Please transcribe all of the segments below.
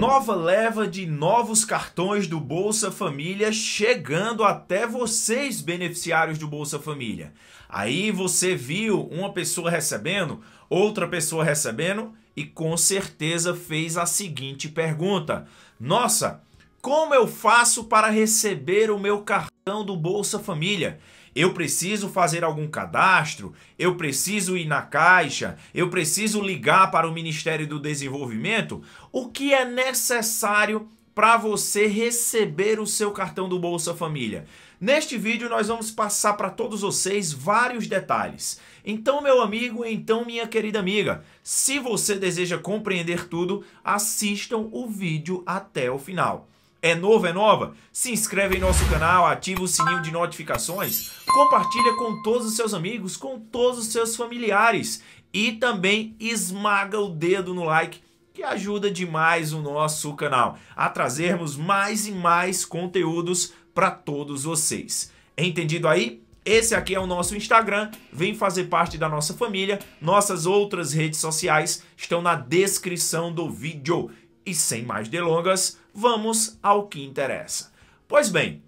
Nova leva de novos cartões do Bolsa Família chegando até vocês, beneficiários do Bolsa Família. Aí você viu uma pessoa recebendo, outra pessoa recebendo e com certeza fez a seguinte pergunta: Nossa, como eu faço para receber o meu cartão do Bolsa Família? Eu preciso fazer algum cadastro? Eu preciso ir na caixa? Eu preciso ligar para o Ministério do Desenvolvimento? O que é necessário para você receber o seu cartão do Bolsa Família? Neste vídeo nós vamos passar para todos vocês vários detalhes. Então, meu amigo, então minha querida amiga, se você deseja compreender tudo, assistam o vídeo até o final. É novo, é nova? Se inscreve em nosso canal, ativa o sininho de notificações, compartilha com todos os seus amigos, com todos os seus familiares e também esmaga o dedo no like que ajuda demais o nosso canal a trazermos mais e mais conteúdos para todos vocês. Entendido aí? Esse aqui é o nosso Instagram, vem fazer parte da nossa família. Nossas outras redes sociais estão na descrição do vídeo. E sem mais delongas, vamos ao que interessa. Pois bem,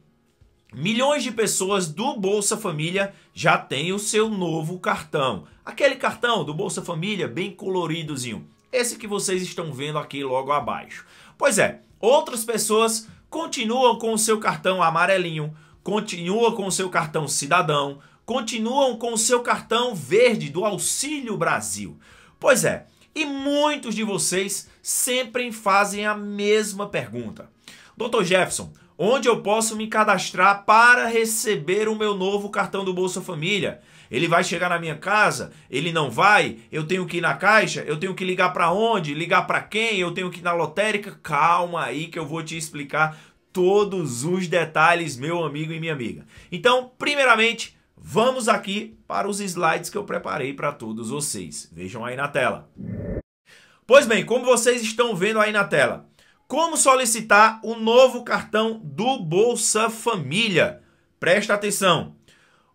milhões de pessoas do Bolsa Família já têm o seu novo cartão. Aquele cartão do Bolsa Família bem coloridozinho. Esse que vocês estão vendo aqui logo abaixo. Pois é, outras pessoas continuam com o seu cartão amarelinho, continuam com o seu cartão cidadão, continuam com o seu cartão verde do Auxílio Brasil. Pois é, e muitos de vocês sempre fazem a mesma pergunta. Dr. Jefferson, onde eu posso me cadastrar para receber o meu novo cartão do Bolsa Família? Ele vai chegar na minha casa? Ele não vai? Eu tenho que ir na caixa? Eu tenho que ligar para onde? Ligar para quem? Eu tenho que ir na lotérica? Calma aí que eu vou te explicar todos os detalhes, meu amigo e minha amiga. Então, primeiramente, vamos aqui para os slides que eu preparei para todos vocês. Vejam aí na tela. Pois bem, como vocês estão vendo aí na tela, como solicitar o novo cartão do Bolsa Família? Presta atenção.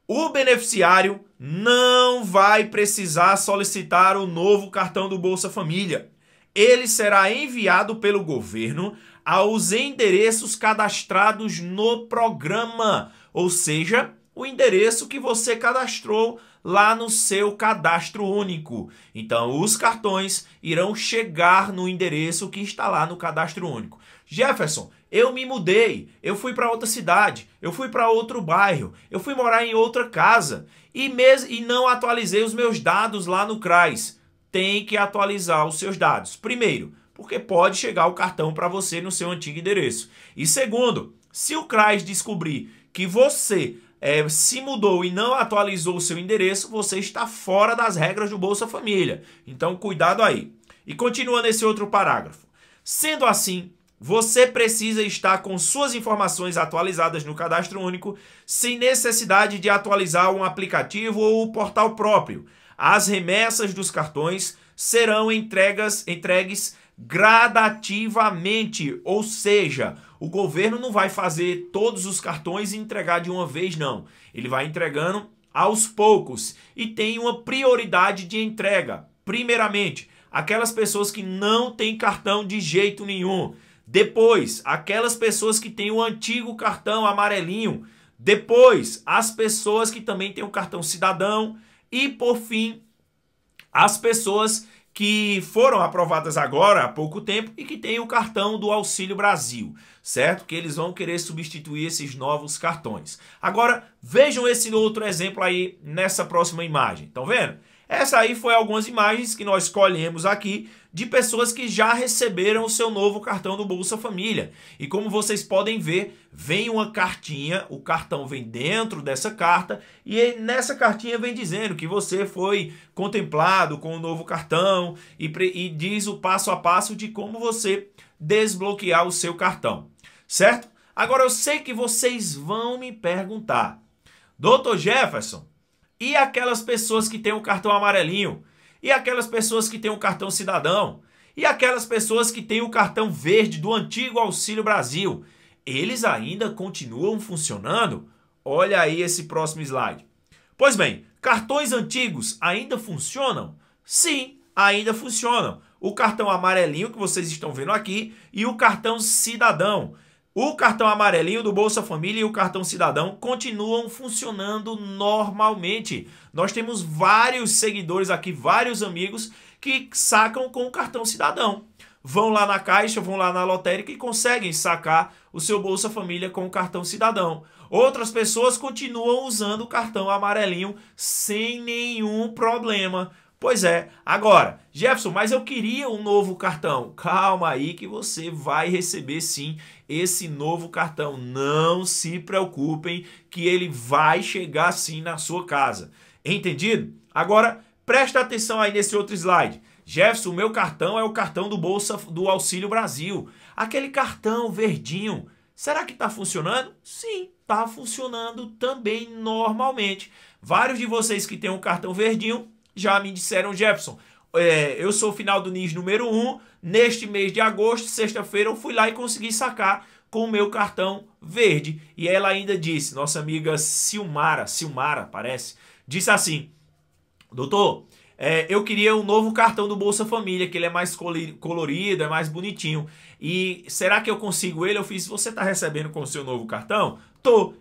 O beneficiário não vai precisar solicitar o novo cartão do Bolsa Família. Ele será enviado pelo governo aos endereços cadastrados no programa, ou seja, o endereço que você cadastrou lá no seu cadastro único. Então, os cartões irão chegar no endereço que está lá no cadastro único. Jefferson, eu me mudei, eu fui para outra cidade, eu fui para outro bairro, eu fui morar em outra casa e, mes e não atualizei os meus dados lá no CRAS. Tem que atualizar os seus dados. Primeiro, porque pode chegar o cartão para você no seu antigo endereço. E segundo, se o CRAS descobrir que você é, se mudou e não atualizou o seu endereço, você está fora das regras do Bolsa Família. Então, cuidado aí. E continua nesse outro parágrafo. Sendo assim, você precisa estar com suas informações atualizadas no cadastro único, sem necessidade de atualizar um aplicativo ou o portal próprio. As remessas dos cartões serão entregas, entregues gradativamente, ou seja, o governo não vai fazer todos os cartões e entregar de uma vez, não. Ele vai entregando aos poucos e tem uma prioridade de entrega. Primeiramente, aquelas pessoas que não têm cartão de jeito nenhum. Depois, aquelas pessoas que têm o antigo cartão amarelinho. Depois, as pessoas que também têm o cartão cidadão. E, por fim, as pessoas que foram aprovadas agora há pouco tempo e que têm o cartão do Auxílio Brasil, certo? Que eles vão querer substituir esses novos cartões. Agora, vejam esse outro exemplo aí nessa próxima imagem. Estão vendo? Essa aí foi algumas imagens que nós escolhemos aqui de pessoas que já receberam o seu novo cartão do Bolsa Família. E como vocês podem ver, vem uma cartinha, o cartão vem dentro dessa carta e nessa cartinha vem dizendo que você foi contemplado com o novo cartão e, e diz o passo a passo de como você desbloquear o seu cartão, certo? Agora eu sei que vocês vão me perguntar, Doutor Jefferson, e aquelas pessoas que têm o cartão amarelinho? E aquelas pessoas que têm o cartão cidadão? E aquelas pessoas que têm o cartão verde do antigo Auxílio Brasil? Eles ainda continuam funcionando? Olha aí esse próximo slide. Pois bem, cartões antigos ainda funcionam? Sim, ainda funcionam. o cartão amarelinho que vocês estão vendo aqui e o cartão cidadão. O cartão amarelinho do Bolsa Família e o cartão cidadão continuam funcionando normalmente. Nós temos vários seguidores aqui, vários amigos que sacam com o cartão cidadão. Vão lá na caixa, vão lá na lotérica e conseguem sacar o seu Bolsa Família com o cartão cidadão. Outras pessoas continuam usando o cartão amarelinho sem nenhum problema. Pois é. Agora, Jefferson, mas eu queria um novo cartão. Calma aí que você vai receber sim esse novo cartão. Não se preocupem que ele vai chegar sim na sua casa. Entendido? Agora, presta atenção aí nesse outro slide. Jefferson, meu cartão é o cartão do Bolsa do Auxílio Brasil. Aquele cartão verdinho. Será que está funcionando? Sim, está funcionando também normalmente. Vários de vocês que têm um cartão verdinho já me disseram, Jefferson, é, eu sou o final do NIS número 1, neste mês de agosto, sexta-feira, eu fui lá e consegui sacar com o meu cartão verde. E ela ainda disse, nossa amiga Silmara, Silmara, parece, disse assim, doutor, é, eu queria um novo cartão do Bolsa Família, que ele é mais colorido, é mais bonitinho. E será que eu consigo ele? Eu fiz, você está recebendo com o seu novo cartão?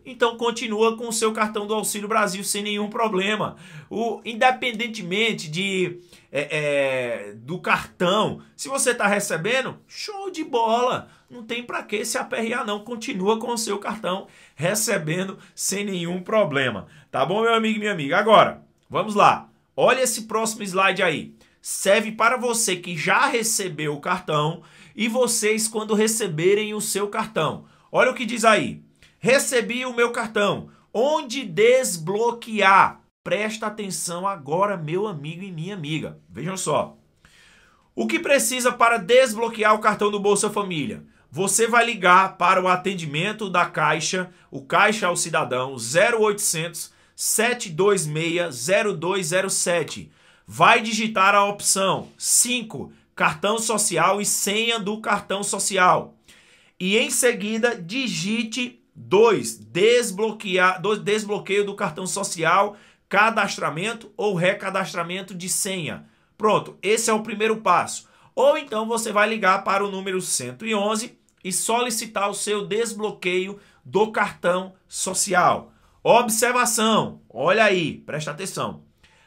Então continua com o seu cartão do Auxílio Brasil sem nenhum problema. O, independentemente de é, é, do cartão, se você está recebendo, show de bola. Não tem para que se aperrear não. Continua com o seu cartão recebendo sem nenhum problema. Tá bom, meu amigo e minha amiga? Agora, vamos lá. Olha esse próximo slide aí. Serve para você que já recebeu o cartão e vocês quando receberem o seu cartão. Olha o que diz aí. Recebi o meu cartão. Onde desbloquear? Presta atenção agora, meu amigo e minha amiga. Vejam só. O que precisa para desbloquear o cartão do Bolsa Família? Você vai ligar para o atendimento da Caixa, o Caixa ao Cidadão 0800 726-0207. Vai digitar a opção 5, cartão social e senha do cartão social. E em seguida, digite 2, desbloquear, desbloqueio do cartão social, cadastramento ou recadastramento de senha. Pronto, esse é o primeiro passo. Ou então você vai ligar para o número 111 e solicitar o seu desbloqueio do cartão social. Observação, olha aí, presta atenção.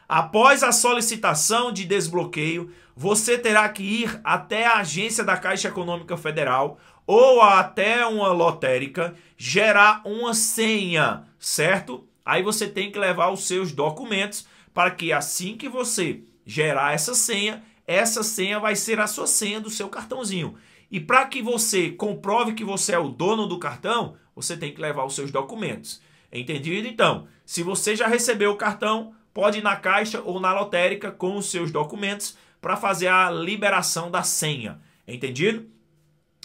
Após a solicitação de desbloqueio, você terá que ir até a agência da Caixa Econômica Federal ou até uma lotérica gerar uma senha, certo? Aí você tem que levar os seus documentos para que assim que você gerar essa senha, essa senha vai ser a sua senha do seu cartãozinho. E para que você comprove que você é o dono do cartão, você tem que levar os seus documentos. Entendido? Então, se você já recebeu o cartão, pode ir na caixa ou na lotérica com os seus documentos para fazer a liberação da senha. Entendido?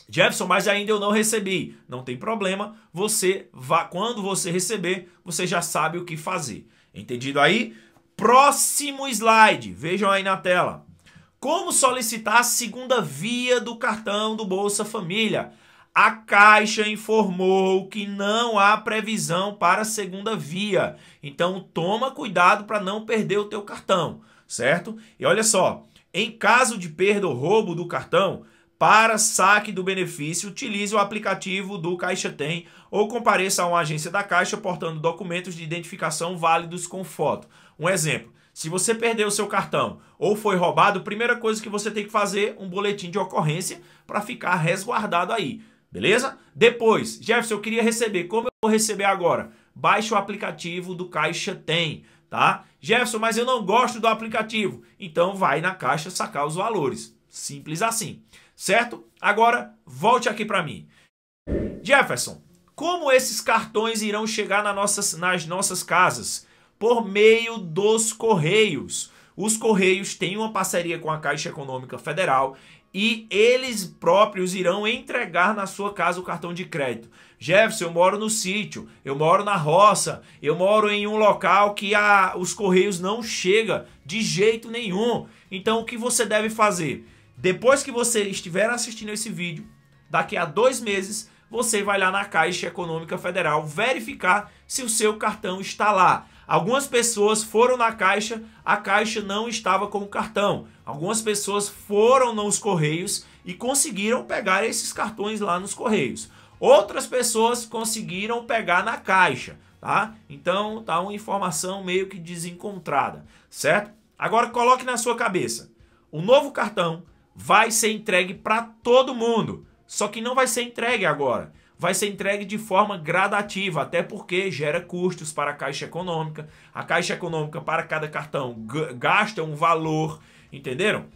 Jefferson, mas ainda eu não recebi. Não tem problema. Você vá quando você receber, você já sabe o que fazer. Entendido aí? Próximo slide. Vejam aí na tela. Como solicitar a segunda via do cartão do Bolsa Família? A Caixa informou que não há previsão para segunda via. Então toma cuidado para não perder o teu cartão, certo? E olha só, em caso de perda ou roubo do cartão, para saque do benefício, utilize o aplicativo do Caixa Tem ou compareça a uma agência da Caixa portando documentos de identificação válidos com foto. Um exemplo, se você perdeu o seu cartão ou foi roubado, primeira coisa que você tem que fazer um boletim de ocorrência para ficar resguardado aí. Beleza? Depois, Jefferson, eu queria receber. Como eu vou receber agora? Baixe o aplicativo do Caixa Tem, tá? Jefferson, mas eu não gosto do aplicativo. Então vai na Caixa sacar os valores. Simples assim, certo? Agora, volte aqui para mim. Jefferson, como esses cartões irão chegar nas nossas, nas nossas casas? Por meio dos Correios. Os Correios têm uma parceria com a Caixa Econômica Federal e eles próprios irão entregar na sua casa o cartão de crédito. Jefferson, eu moro no sítio, eu moro na roça, eu moro em um local que a, os correios não chegam de jeito nenhum. Então o que você deve fazer? Depois que você estiver assistindo esse vídeo, daqui a dois meses, você vai lá na Caixa Econômica Federal verificar se o seu cartão está lá. Algumas pessoas foram na caixa, a caixa não estava com o cartão. Algumas pessoas foram nos correios e conseguiram pegar esses cartões lá nos correios. Outras pessoas conseguiram pegar na caixa, tá? Então tá uma informação meio que desencontrada, certo? Agora coloque na sua cabeça. O novo cartão vai ser entregue para todo mundo, só que não vai ser entregue agora vai ser entregue de forma gradativa, até porque gera custos para a Caixa Econômica. A Caixa Econômica, para cada cartão, gasta um valor, entenderam?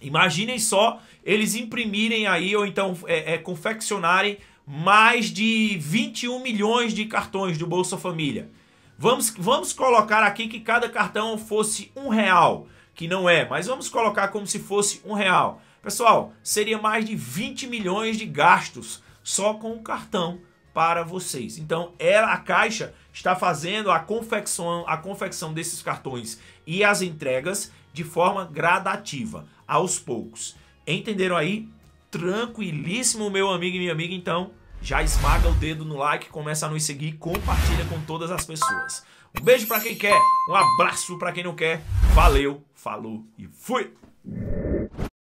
Imaginem só eles imprimirem aí, ou então é, é, confeccionarem mais de 21 milhões de cartões do Bolsa Família. Vamos, vamos colocar aqui que cada cartão fosse um real, que não é, mas vamos colocar como se fosse um real. Pessoal, seria mais de 20 milhões de gastos só com o cartão para vocês. Então, ela, a Caixa está fazendo a confecção, a confecção desses cartões e as entregas de forma gradativa, aos poucos. Entenderam aí? Tranquilíssimo, meu amigo e minha amiga. Então, já esmaga o dedo no like, começa a nos seguir e compartilha com todas as pessoas. Um beijo para quem quer, um abraço para quem não quer. Valeu, falou e fui!